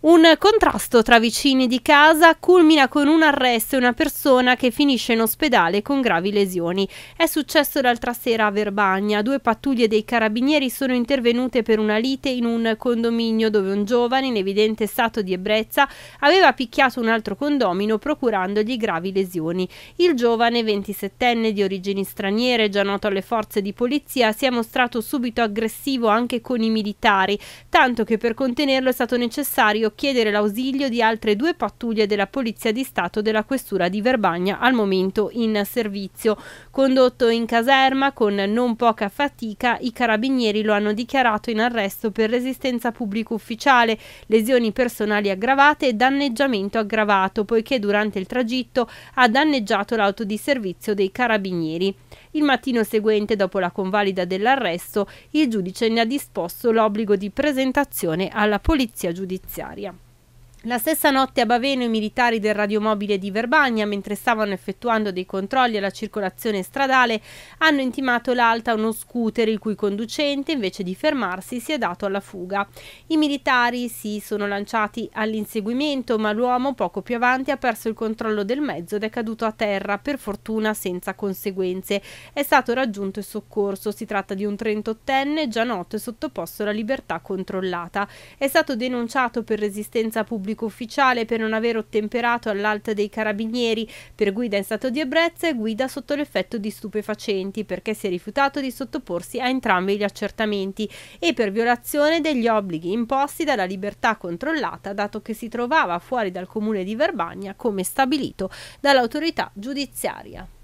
Un contrasto tra vicini di casa culmina con un arresto e una persona che finisce in ospedale con gravi lesioni. È successo l'altra sera a Verbagna. Due pattuglie dei carabinieri sono intervenute per una lite in un condominio dove un giovane in evidente stato di ebbrezza aveva picchiato un altro condomino procurandogli gravi lesioni. Il giovane, 27enne di origini straniere, già noto alle forze di polizia, si è mostrato subito aggressivo anche con i militari, tanto che per contenerlo è stato necessario necessario chiedere l'ausilio di altre due pattuglie della Polizia di Stato della Questura di Verbagna al momento in servizio. Condotto in caserma con non poca fatica, i carabinieri lo hanno dichiarato in arresto per resistenza pubblico ufficiale, lesioni personali aggravate e danneggiamento aggravato, poiché durante il tragitto ha danneggiato l'auto di servizio dei carabinieri. Il mattino seguente, dopo la convalida dell'arresto, il giudice ne ha disposto l'obbligo di presentazione alla polizia giudiziaria. La stessa notte a Baveno i militari del radiomobile di Verbagna, mentre stavano effettuando dei controlli alla circolazione stradale, hanno intimato l'Alta uno scooter il cui conducente, invece di fermarsi, si è dato alla fuga. I militari si sono lanciati all'inseguimento, ma l'uomo poco più avanti ha perso il controllo del mezzo ed è caduto a terra, per fortuna senza conseguenze. È stato raggiunto e soccorso. Si tratta di un 38enne già noto e sottoposto alla libertà controllata. È stato denunciato per resistenza pubblica pubblico ufficiale per non aver ottemperato all'alta dei carabinieri, per guida in stato di ebbrezza e guida sotto l'effetto di stupefacenti perché si è rifiutato di sottoporsi a entrambi gli accertamenti e per violazione degli obblighi imposti dalla libertà controllata dato che si trovava fuori dal comune di Verbagna come stabilito dall'autorità giudiziaria.